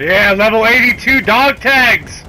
Yeah, level 82 dog tags!